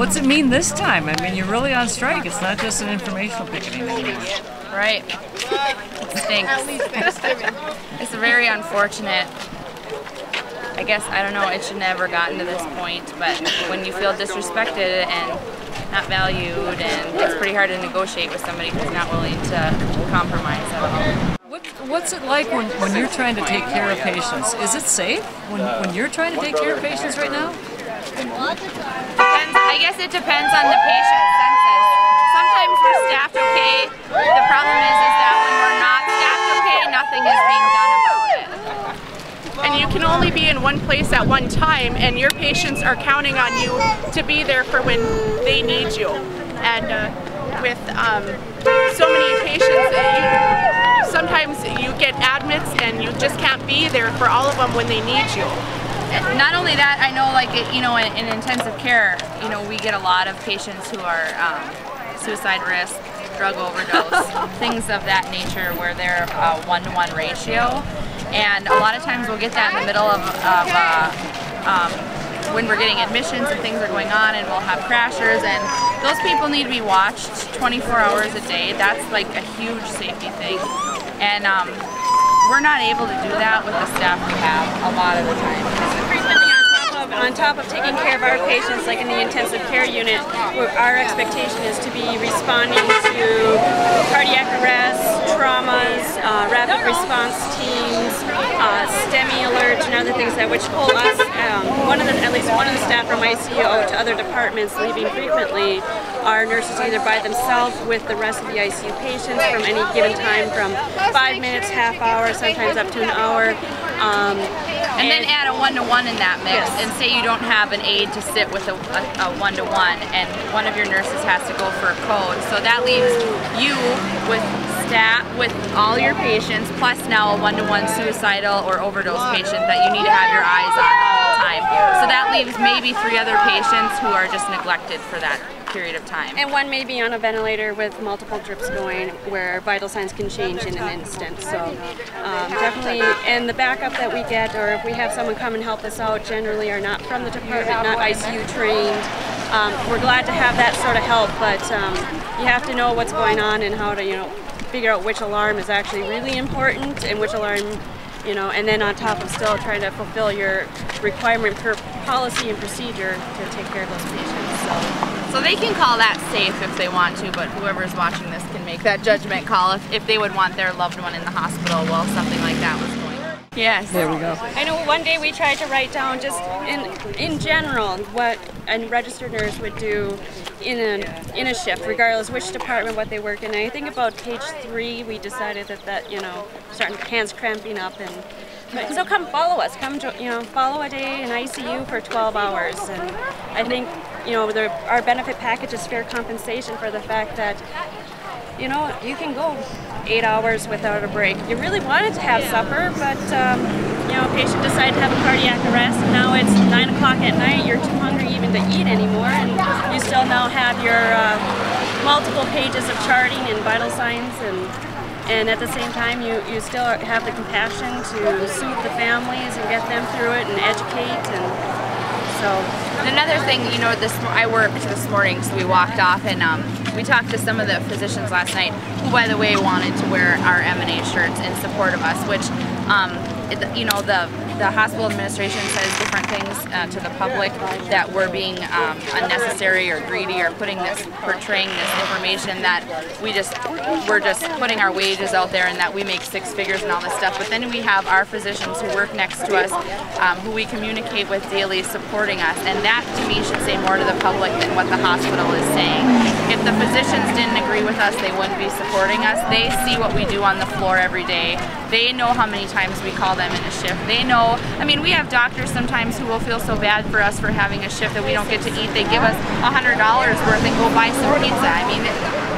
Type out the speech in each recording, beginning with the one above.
What's it mean this time? I mean, you're really on strike. It's not just an informational picketing anymore. Right. It stinks. it's a very unfortunate. I guess, I don't know, it should never gotten to this point, but when you feel disrespected and not valued, and it's pretty hard to negotiate with somebody who's not willing to compromise at all. What, what's it like when, when you're trying to take care of patients? Is it safe when, when you're trying to take care of patients right now? Depends, I guess it depends on the patient's census. Sometimes we're staffed okay. The problem is, is that when we're not staffed okay, nothing is being done about it. And you can only be in one place at one time, and your patients are counting on you to be there for when they need you. And uh, with um, so many patients, you, sometimes you get admits and you just can't be there for all of them when they need you not only that, I know like, you know, in, in, intensive care, you know, we get a lot of patients who are um, suicide risk, drug overdose, things of that nature where they're a one-to-one -one ratio. And a lot of times we'll get that in the middle of, of uh, um, when we're getting admissions and things are going on and we'll have crashers and those people need to be watched 24 hours a day. That's like a huge safety thing. And um, we're not able to do that with the staff we have a lot of the time. Frequently on top of, on top of taking care of our patients, like in the intensive care unit, our expectation is to be responding to cardiac arrest, traumas, uh, rapid response teams, uh, STEMI alerts, and other things that which pull us, um, one of the, at least one of the staff from ICU to other departments leaving frequently are nurses either by themselves with the rest of the ICU patients from any given time from five minutes, half hour, sometimes up to an hour. Um, and, and, then add a one-to-one -one in that mix yes. and say you don't have an aide to sit with a one-to-one -one, and one of your nurses has to go for a code. So that leaves you with stat with all your patients plus now a one-to-one -one suicidal or overdose patient that you need to have your eyes on all the time. So that leaves maybe three other patients who are just neglected for that period of time. And one may be on a ventilator with multiple drips going where vital signs can change in an instant. So um, definitely, and the backup that we get or if we have someone come and help us out generally are not from the department, not ICU trained. Um, we're glad to have that sort of help, but um, you have to know what's going on and how to, you know, figure out which alarm is actually really important and which alarm you know, and then on top of still trying to fulfill your requirement per policy and procedure to take care of those patients. So, so they can call that safe if they want to, but whoever's watching this can make that judgment call if, if they would want their loved one in the hospital while something like that was. Yes. There we go. I know one day we tried to write down just in in general what a registered nurse would do in a in a shift, regardless which department, what they work in. And I think about page three, we decided that that you know, starting hands cramping up and. So come follow us. Come, to, you know, follow a day in ICU for 12 hours, and I think, you know, the, our benefit package is fair compensation for the fact that you know, you can go eight hours without a break. You really wanted to have supper, but um, you know, a patient decided to have a cardiac arrest. Now it's nine o'clock at night. You're too hungry even to eat anymore, and you still now have your uh, multiple pages of charting and vital signs and. And at the same time, you, you still have the compassion to soothe the families and get them through it and educate and so. Another thing, you know, this I worked this morning, so we walked off and um, we talked to some of the physicians last night, who, by the way, wanted to wear our MNA shirts in support of us, which, um, you know, the the hospital administration says different things uh, to the public that we're being um, unnecessary or greedy or putting this, portraying this information that we just, we're just putting our wages out there and that we make six figures and all this stuff. But then we have our physicians who work next to us, um, who we communicate with daily, supporting us. And that to me should say more to the public than what the hospital is saying. If the physicians didn't agree with us, they wouldn't be supporting us. They see what we do on the floor every day. They know how many times we call them in a shift. They know I mean, we have doctors sometimes who will feel so bad for us for having a shift that we don't get to eat. They give us $100 worth and go buy some pizza. I mean,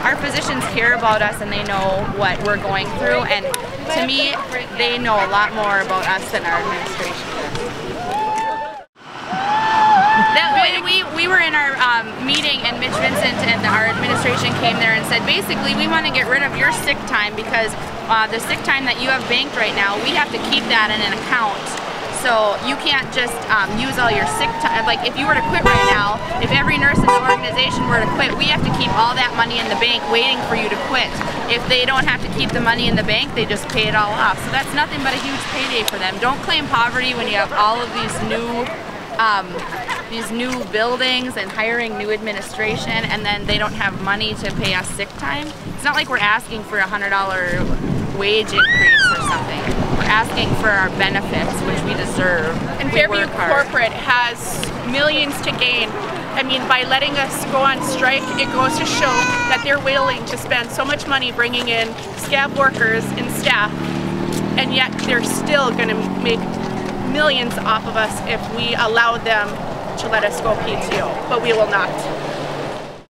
our physicians care about us and they know what we're going through. And to me, they know a lot more about us than our administration when we, we were in our um, meeting and Mitch Vincent and our administration came there and said, basically, we want to get rid of your sick time because uh, the sick time that you have banked right now, we have to keep that in an account so you can't just um, use all your sick time. Like if you were to quit right now, if every nurse in the organization were to quit, we have to keep all that money in the bank waiting for you to quit. If they don't have to keep the money in the bank, they just pay it all off. So that's nothing but a huge payday for them. Don't claim poverty when you have all of these new um, these new buildings and hiring new administration and then they don't have money to pay us sick time. It's not like we're asking for a hundred dollar wage increase or something. Asking for our benefits, which we deserve. And We Fairview. Corporate has millions to gain. I mean, by letting us go on strike, it goes to show that they're willing to spend so much money bringing in scab workers and staff, and yet they're still going to make millions off of us if we allow them to let us go PTO, but we will not.